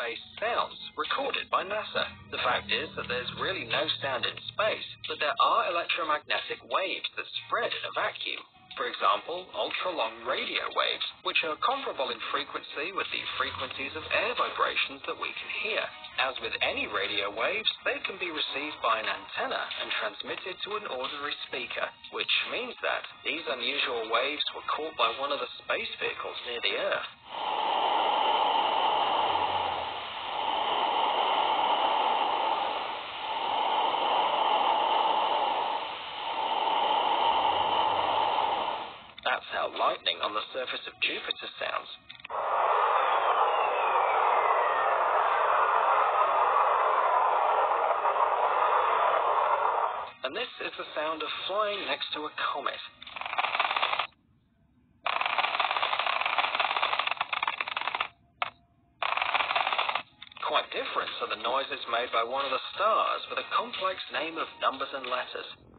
space sounds recorded by NASA. The fact is that there's really no sound in space, but there are electromagnetic waves that spread in a vacuum. For example, ultra-long radio waves, which are comparable in frequency with the frequencies of air vibrations that we can hear. As with any radio waves, they can be received by an antenna and transmitted to an ordinary speaker, which means that these unusual waves were caught by one of the space vehicles near the Earth. Lightning on the surface of Jupiter sounds. And this is the sound of flying next to a comet. Quite different are the noises made by one of the stars with a complex name of numbers and letters.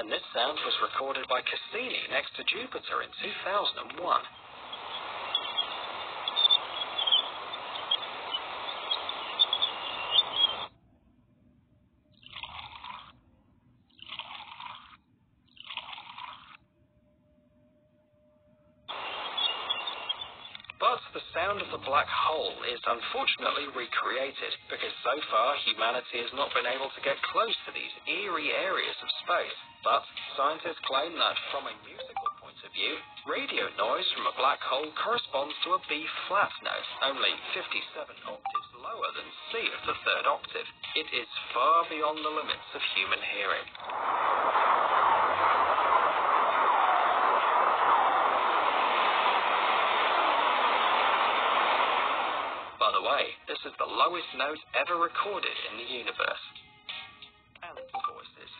And this sound was recorded by Cassini next to Jupiter in 2001. But the sound of the black hole is unfortunately recreated because so far humanity has not been able to get close to these eerie areas of space. But scientists claim that from a musical point of view, radio noise from a black hole corresponds to a B flat note, only 57 octaves lower than C of the third octave. It is far beyond the limits of human hearing. The way, this is the lowest note ever recorded in the universe. Voices.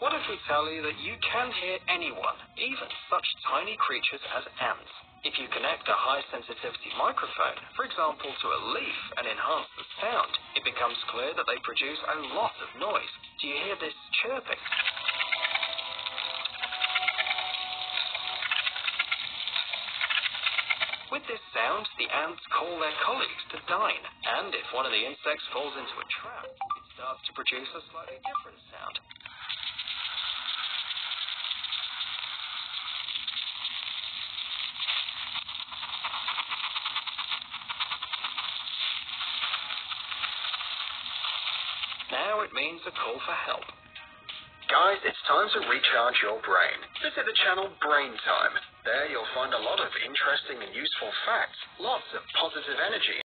What if we tell you that you can hear anyone, even such tiny creatures as ants? If you connect a high sensitivity microphone, for example, to a leaf and enhance the sound, it becomes clear that they produce a lot of noise. Do you hear this chirping? With this sound, the ants call their colleagues to dine, and if one of the insects falls into a trap, it starts to produce a slightly different sound. Now it means a call for help. Guys, it's time to recharge your brain. Visit the channel Brain Time. There you'll find a lot of interesting and useful facts, lots of positive energy.